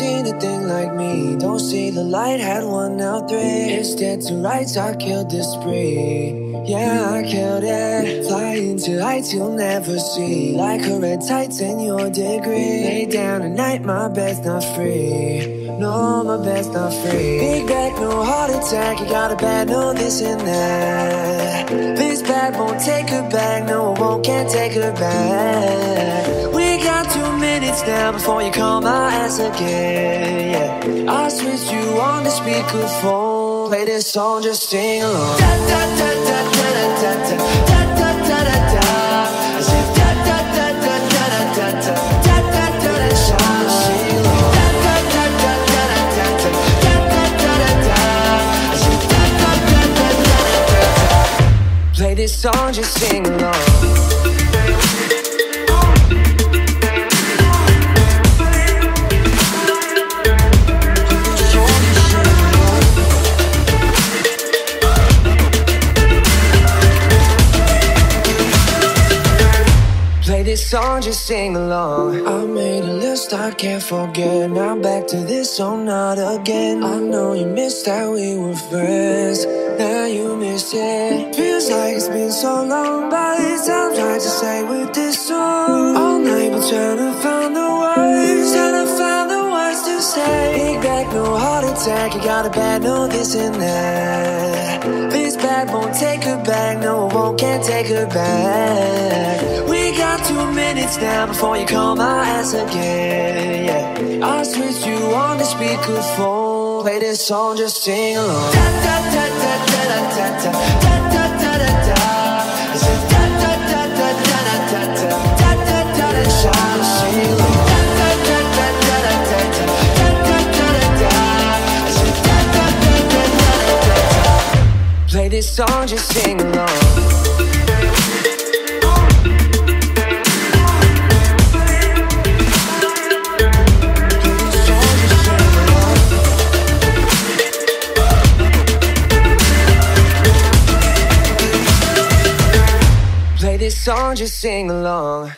anything like me. Don't see the light, had one now three. It's dead to rights, I killed this spree. Yeah, I killed it. Flying to heights you'll never see. Like a red tights in your degree. Lay down at night, my bed's not free. No, my bed's not free. Big back, no heart attack. You got a bad, no this and that. This bad won't take her back. No, won't, can't take her back. Minutes now before you call my ass again. Yeah, I switched you on the speakerphone. Play this song, just sing along. Da, da, da, da, da, da, da, da, da, da, da, da. I said da, da, da, da, da, da, da, da, da, da, da, sing along. Play this song, just sing along. Play this song, just sing along. I made a list I can't forget. Now back to this song, not again. I know you missed that we were friends. Now you miss it. Feels like it's been so long, but it's time trying to say with this song. All night we're trying to find the words, trying to find the words to say. Big back, no heart attack. You got a bad, no this and that. This bad won't take her back. No, it won't, can't take her back. Now before you call my ass again. Yeah, I switched you on the speakerphone. Play this song, just sing along. Da da da da da da da da da da da da. Da da da da da da da da da da da da. Sing along. Da da da da. Play this song, just sing along. This song, just sing along.